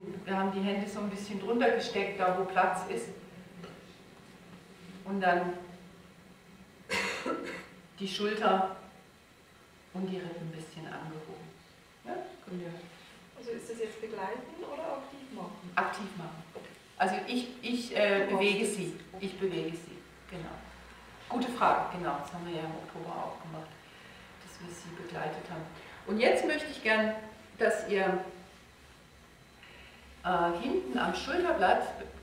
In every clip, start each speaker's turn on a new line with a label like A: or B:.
A: Wir haben die Hände so ein bisschen drunter gesteckt, da wo Platz ist. Und dann die Schulter und die Rippen ein bisschen angehoben. Ja?
B: Also ist das jetzt begleiten oder aktiv machen?
A: Aktiv machen. Also ich, ich äh, bewege sie. Ich bewege sie, genau. Gute Frage, genau. Das haben wir ja im Oktober auch gemacht, dass wir sie begleitet haben. Und jetzt möchte ich gern, dass ihr äh, hinten am Schulterblatt,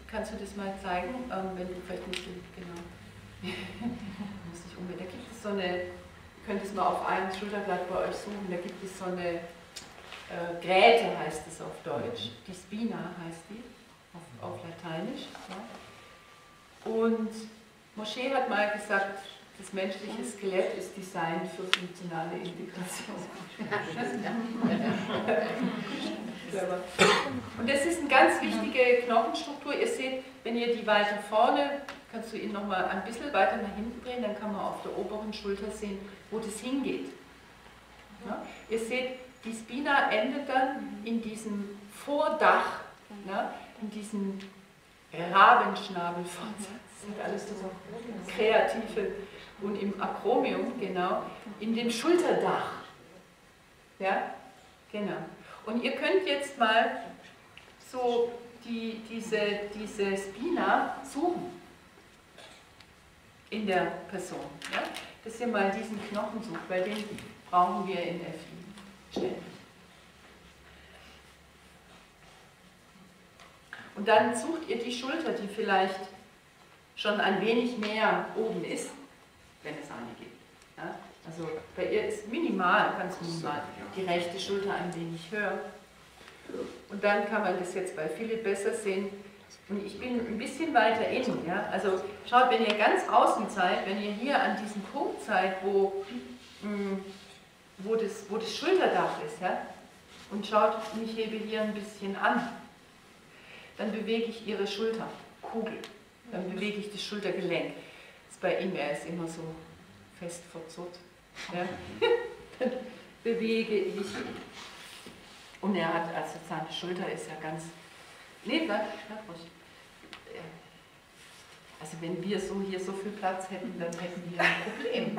A: kannst du das mal zeigen, ähm, wenn du vielleicht nicht, genau, muss ich umgehen, da gibt es so eine, ihr könnt es mal auf einem Schulterblatt bei euch suchen, da gibt es so eine äh, Gräte heißt es auf Deutsch, die Spina heißt die, auf, auf Lateinisch. Ja. Und Mosche hat mal gesagt, das menschliche Skelett ist Design für funktionale Integration. Und das ist eine ganz wichtige Knochenstruktur. Ihr seht, wenn ihr die weiter vorne, kannst du ihn nochmal ein bisschen weiter nach hinten drehen, dann kann man auf der oberen Schulter sehen, wo das hingeht. Ja? Ihr seht, die Spina endet dann in diesem Vordach, ja? in diesem Rabenschnabelfortsatz. Das sind alles so kreative und im Akromium, genau, in dem Schulterdach. Ja, genau. Und ihr könnt jetzt mal so die, diese, diese Spina suchen in der Person. Ja? Dass ihr mal diesen Knochen sucht, weil den brauchen wir in FI ständig. Und dann sucht ihr die Schulter, die vielleicht schon ein wenig mehr oben ist, wenn es eine gibt. Ja? Also bei ihr ist minimal, ganz minimal, die rechte Schulter ein wenig höher. Und dann kann man das jetzt bei Philipp besser sehen. Und ich bin ein bisschen weiter innen. Ja? Also schaut, wenn ihr ganz außen seid, wenn ihr hier an diesem Punkt seid, wo, mh, mm, wo, das, wo das Schulterdach ist, ja? und schaut, ich hebe hier ein bisschen an, dann bewege ich ihre Schulterkugel, dann bewege ich das Schultergelenk. Das ist bei ihm, er ist immer so fest verzurrt. Ja? Dann bewege ich. Und er hat, also seine Schulter ist ja ganz. Nee, bleib, ruhig. Also wenn wir so hier so viel Platz hätten, dann hätten wir ein Problem.